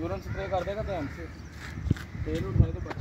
यूरन spray कर देगा तो ध्यान से तेल उठाए तो बच